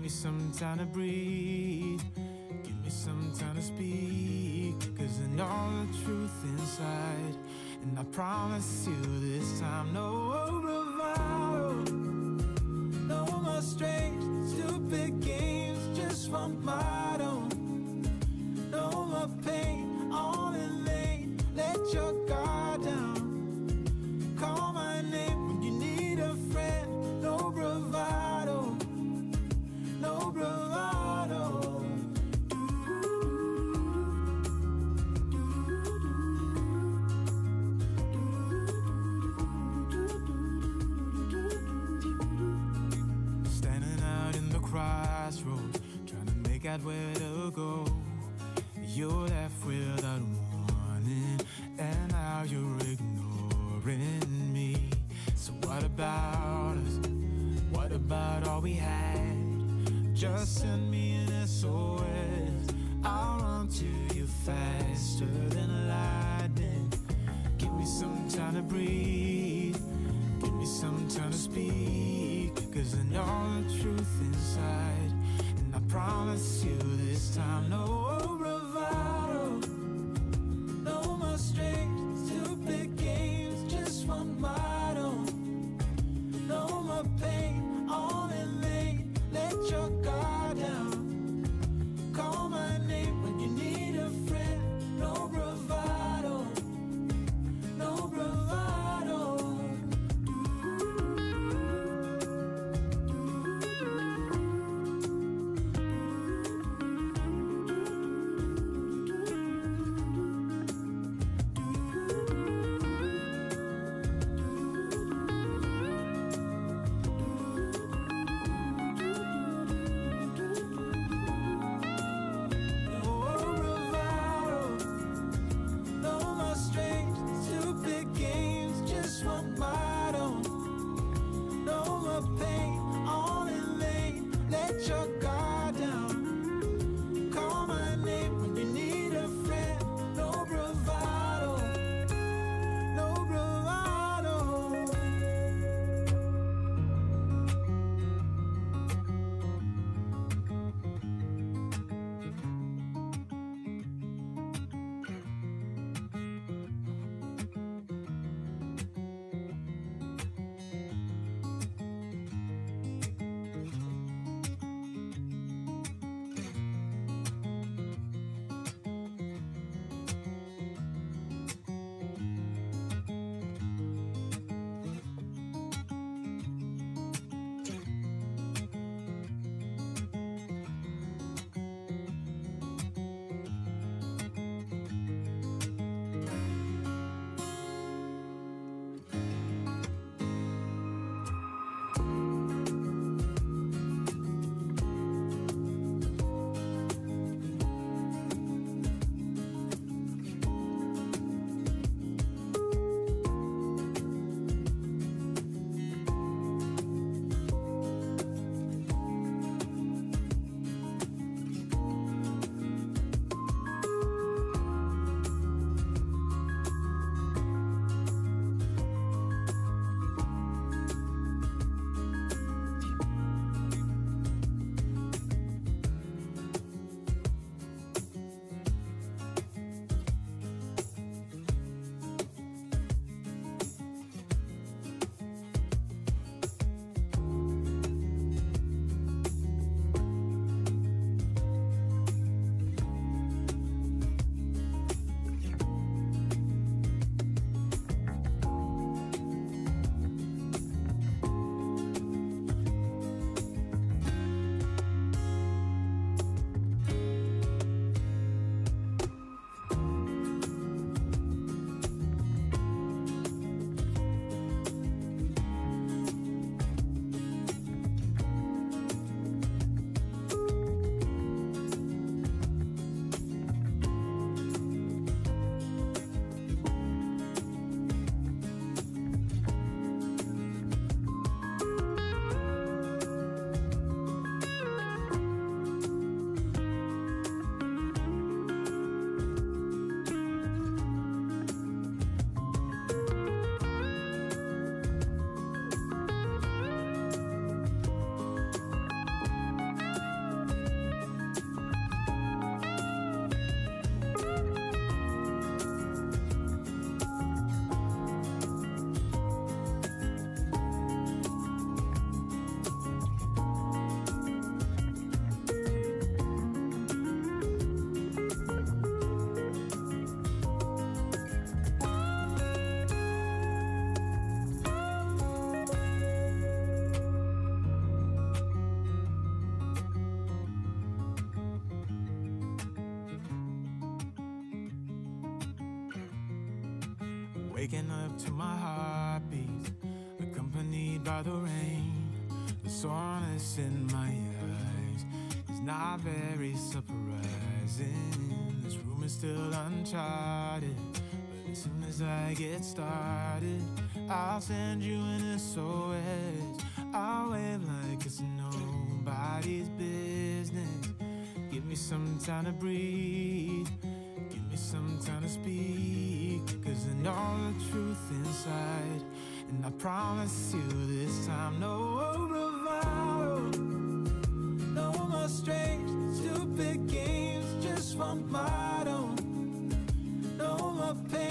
Give me some time to breathe. Give me some time to speak. Cause I know the truth inside. And I promise you this time, no 적 To my heartbeats, accompanied by the rain. The soreness in my eyes is not very surprising. This room is still uncharted, but as soon as I get started, I'll send you an SOS. I'll wave like it's nobody's business. Give me some time to breathe. Give me some time to speak. Cause I know the truth inside. And I promise you this time, no bravado. No more strange, stupid games just for my. No more pain,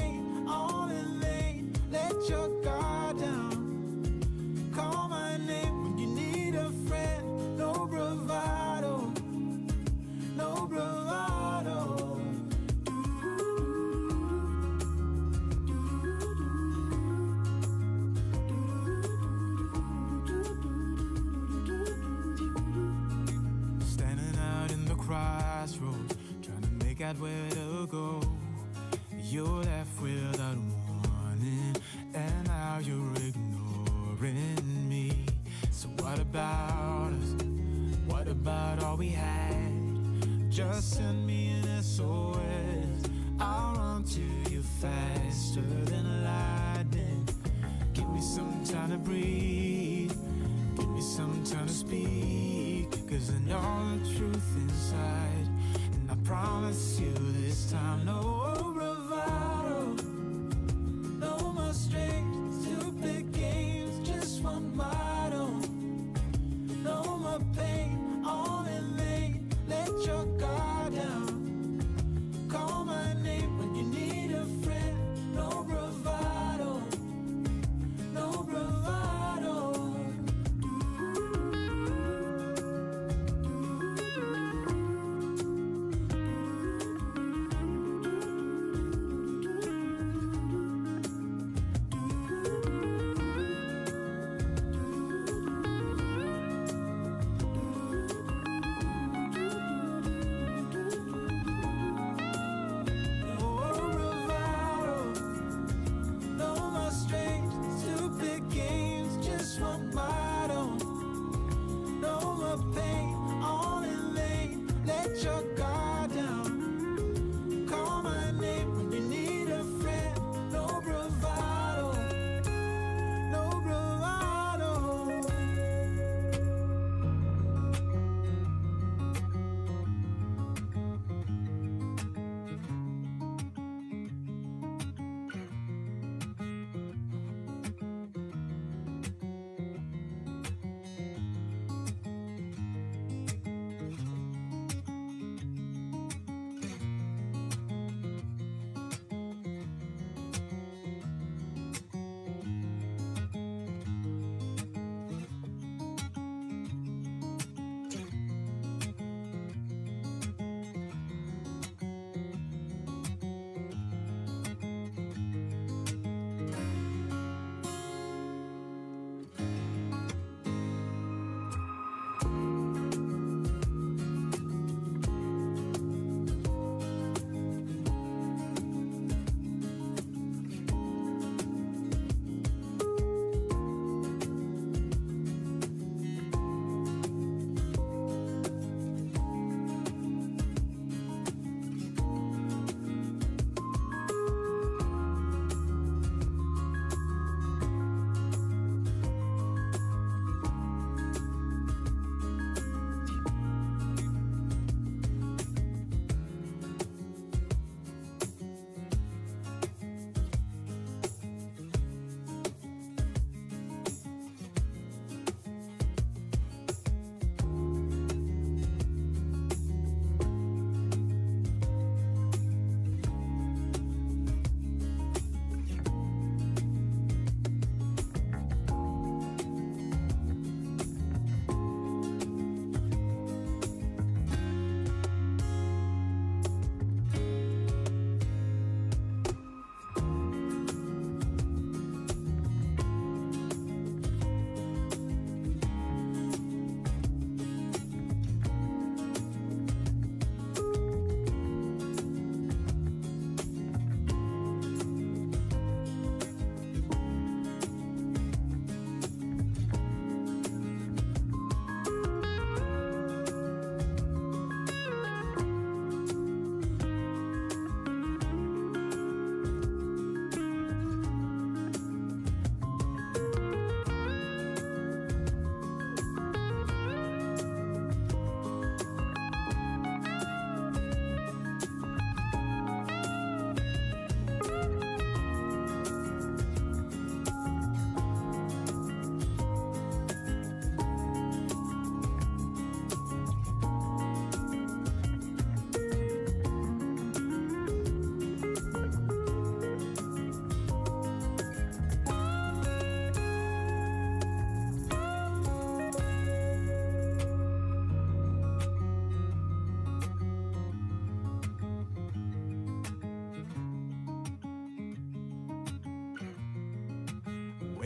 to where promise you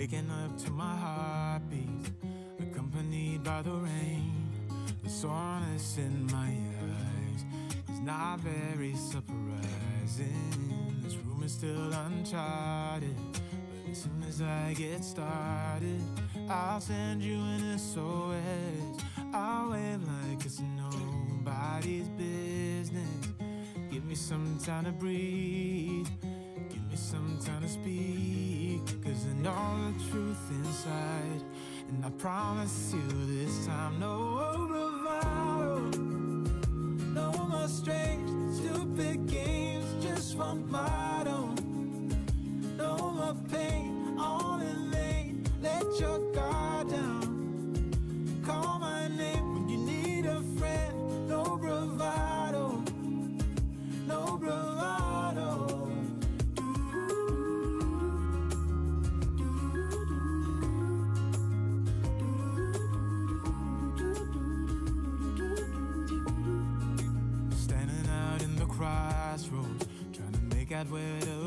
waking up to my heartbeat, accompanied by the rain. The soreness in my eyes is not very surprising. This room is still uncharted, but as soon as I get started, I'll send you an SOS. I'll wave like it's nobody's business. Give me some time to breathe. I promise you this time, no. decide where to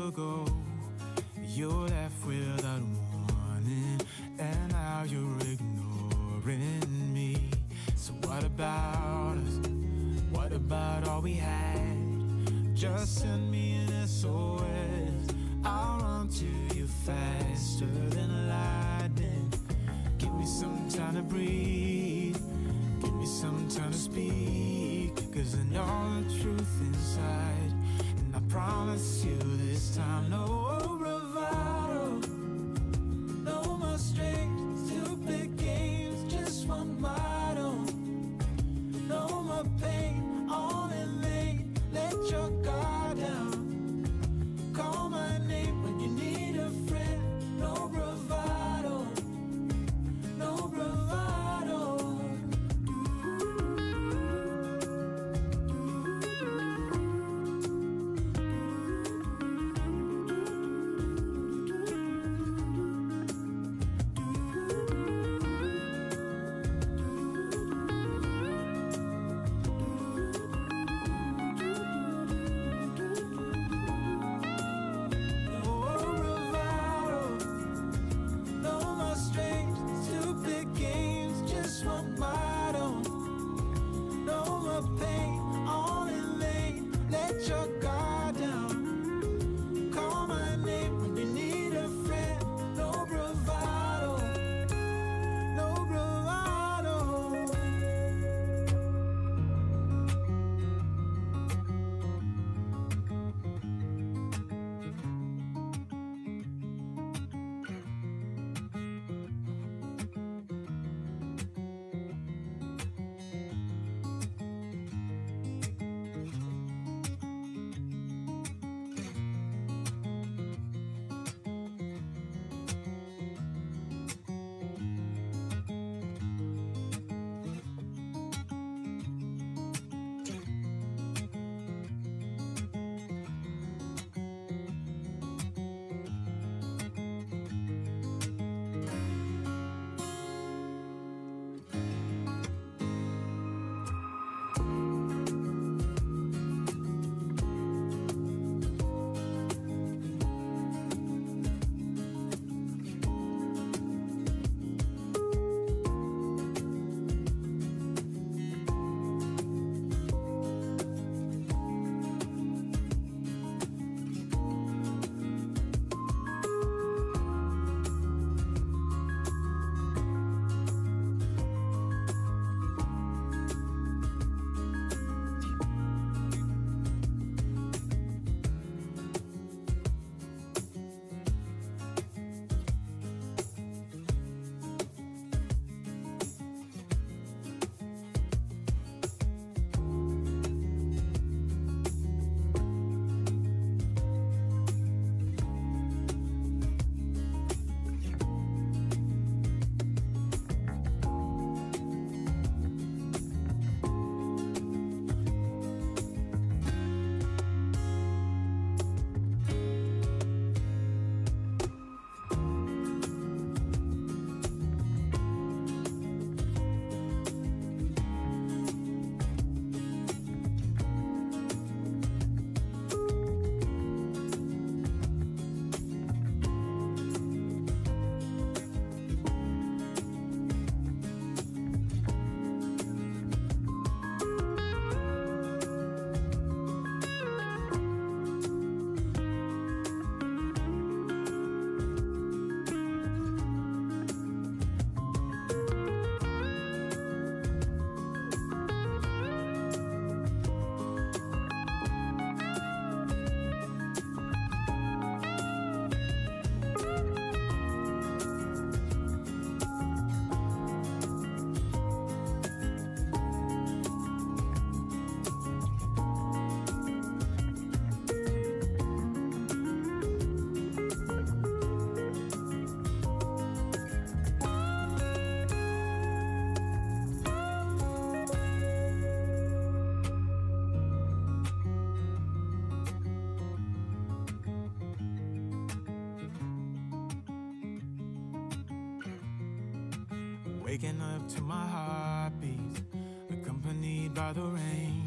to my heartbeat, accompanied by the rain.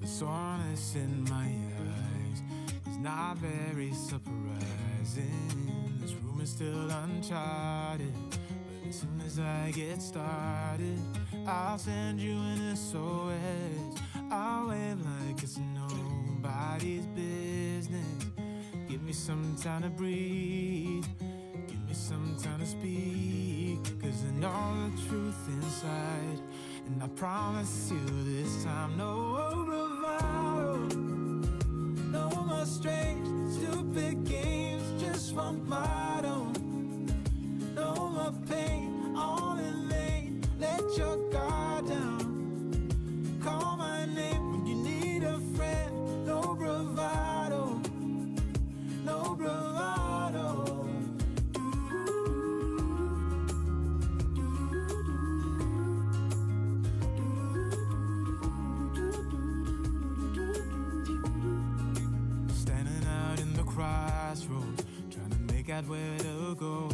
The soreness in my eyes is not very surprising. This room is still uncharted, but as soon as I get started, I'll send you an SOS. I'll wave like it's nobody's business. Give me some time to breathe. Me some time to speak. Cause I know the truth inside. And I promise you this time, no bravado. No more strange, stupid games, just one motto. Go.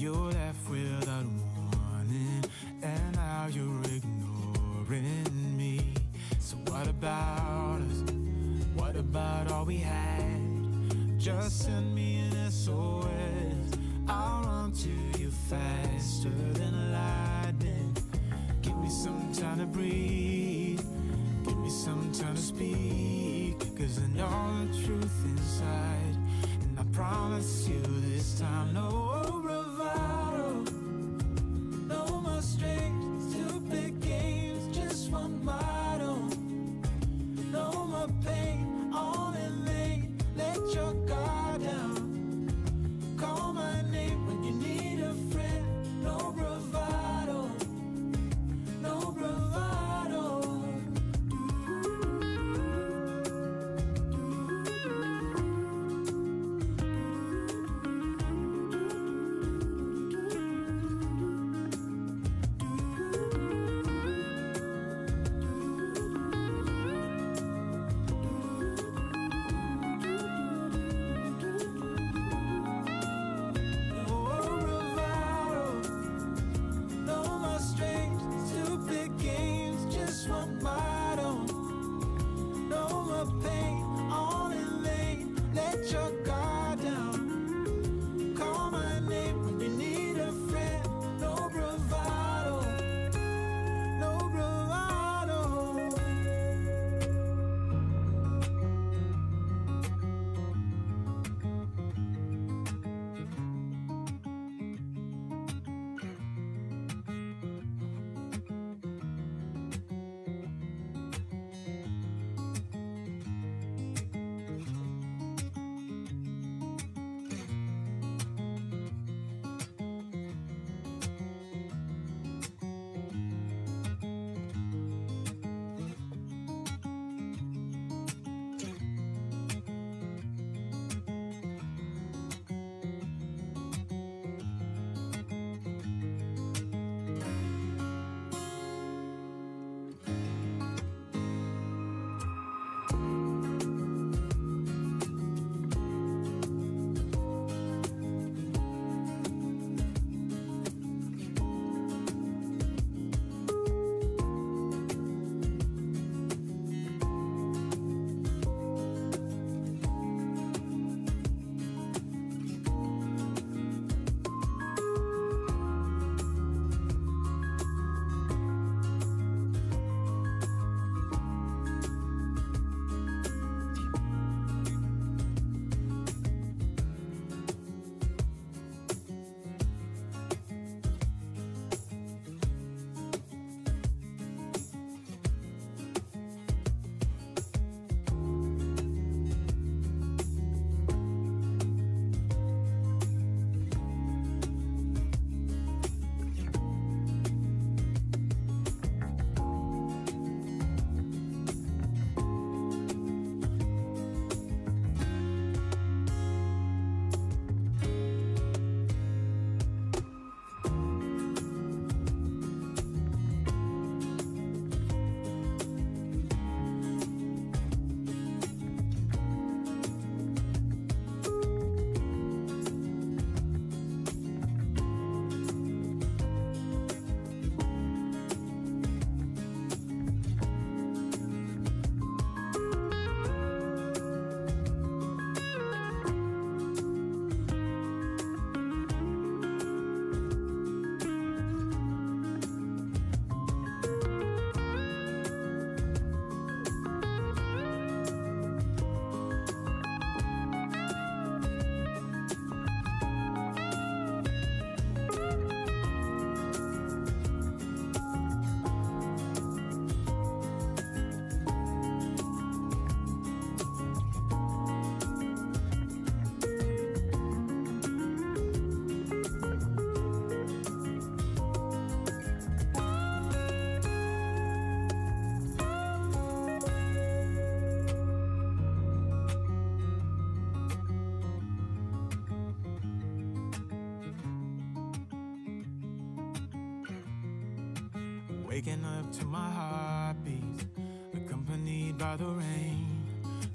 You're left without warning, and now you're ignoring me. So what about us? What about all we had? Just send me an SOS. I'll run to you faster than lightning. Give me some time to breathe. Give me some time to speak. Cause I know the truth inside. And I promise you this time, no waking up to my heartbeat, accompanied by the rain.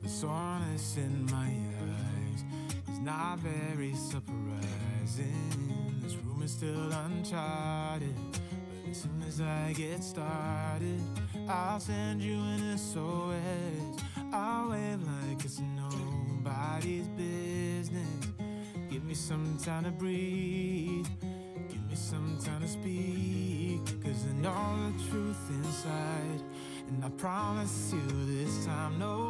The soreness in my eyes is not very surprising. This room is still uncharted, but as soon as I get started, I'll send you an SOS. I'll wave like it's nobody's business. Give me some time to breathe. promise you this time, no